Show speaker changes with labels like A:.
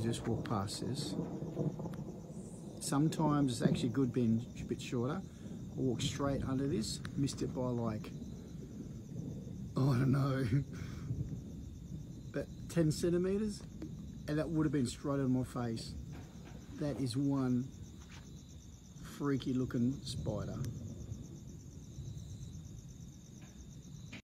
A: I just walk past this. Sometimes it's actually good being a bit shorter. I walked straight under this, missed it by like, oh, I don't know, but 10 centimeters, and that would have been straight on my face. That is one freaky looking spider.